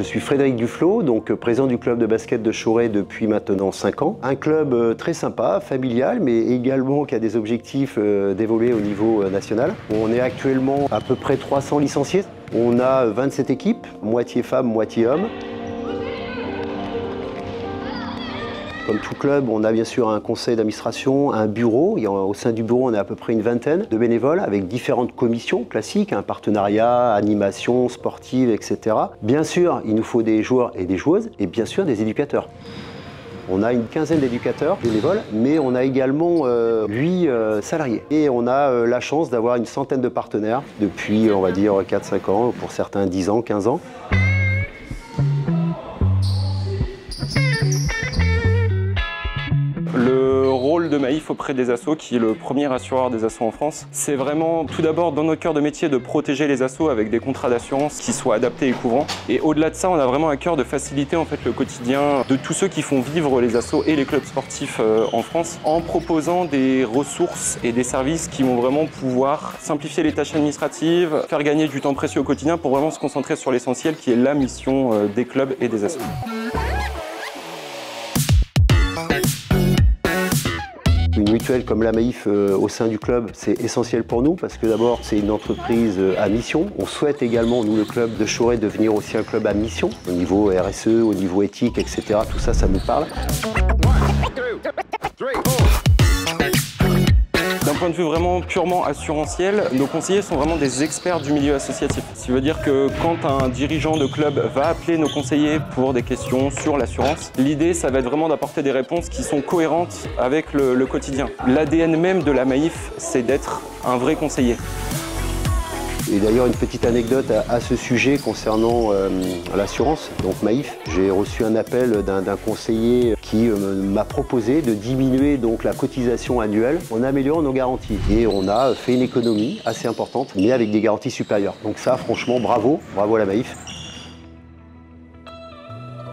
Je suis Frédéric Duflo, donc président du club de basket de Chauray depuis maintenant 5 ans. Un club euh, très sympa, familial, mais également qui a des objectifs euh, d'évoluer au niveau euh, national. On est actuellement à peu près 300 licenciés. On a 27 équipes, moitié femmes, moitié hommes. Comme tout club, on a bien sûr un conseil d'administration, un bureau. Au sein du bureau, on a à peu près une vingtaine de bénévoles avec différentes commissions classiques, un partenariat, animation, sportive, etc. Bien sûr, il nous faut des joueurs et des joueuses et bien sûr des éducateurs. On a une quinzaine d'éducateurs bénévoles, mais on a également euh, 8 euh, salariés. Et on a euh, la chance d'avoir une centaine de partenaires depuis, on va dire, 4-5 ans, pour certains 10 ans, 15 ans. De Maïf auprès des assos, qui est le premier assureur des assos en France, c'est vraiment tout d'abord dans notre cœur de métier de protéger les assos avec des contrats d'assurance qui soient adaptés et couvrants. Et au-delà de ça, on a vraiment à cœur de faciliter en fait le quotidien de tous ceux qui font vivre les assos et les clubs sportifs euh, en France en proposant des ressources et des services qui vont vraiment pouvoir simplifier les tâches administratives, faire gagner du temps précieux au quotidien pour vraiment se concentrer sur l'essentiel qui est la mission euh, des clubs et des assos. Mutuelle comme la Maïf euh, au sein du club, c'est essentiel pour nous parce que d'abord, c'est une entreprise euh, à mission. On souhaite également, nous, le club de Chauray, devenir aussi un club à mission au niveau RSE, au niveau éthique, etc. Tout ça, ça nous parle. Point de vue vraiment purement assurantiel, nos conseillers sont vraiment des experts du milieu associatif. Ce qui veut dire que quand un dirigeant de club va appeler nos conseillers pour des questions sur l'assurance, l'idée, ça va être vraiment d'apporter des réponses qui sont cohérentes avec le, quotidien. L'ADN même de la Maïf, c'est d'être un vrai conseiller. Et d'ailleurs, une petite anecdote à, ce sujet concernant euh, l'assurance, donc Maïf. J'ai reçu un appel d'un conseiller qui euh, m'a proposé de diminuer la cotisation annuelle en améliorant nos garanties. Et on a fait une économie assez importante, mais avec des garanties supérieures. Donc ça, franchement, bravo, bravo à la Maïf.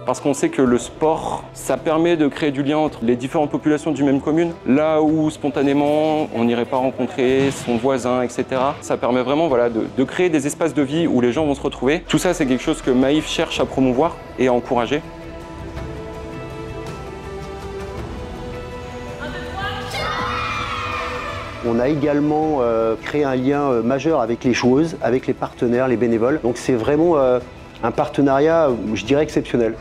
Parce qu'on sait que le sport, ça permet de créer du lien entre les différentes populations d'une même commune. Là où spontanément, on n'irait pas rencontrer son voisin, etc. Ça permet vraiment voilà, de, de créer des espaces de vie où les gens vont se retrouver. Tout ça, c'est quelque chose que Maïf cherche à promouvoir et à encourager. On a également euh, créé un lien euh, majeur avec les joueuses, avec les partenaires, les bénévoles. Donc c'est vraiment euh, un partenariat, je dirais, exceptionnel.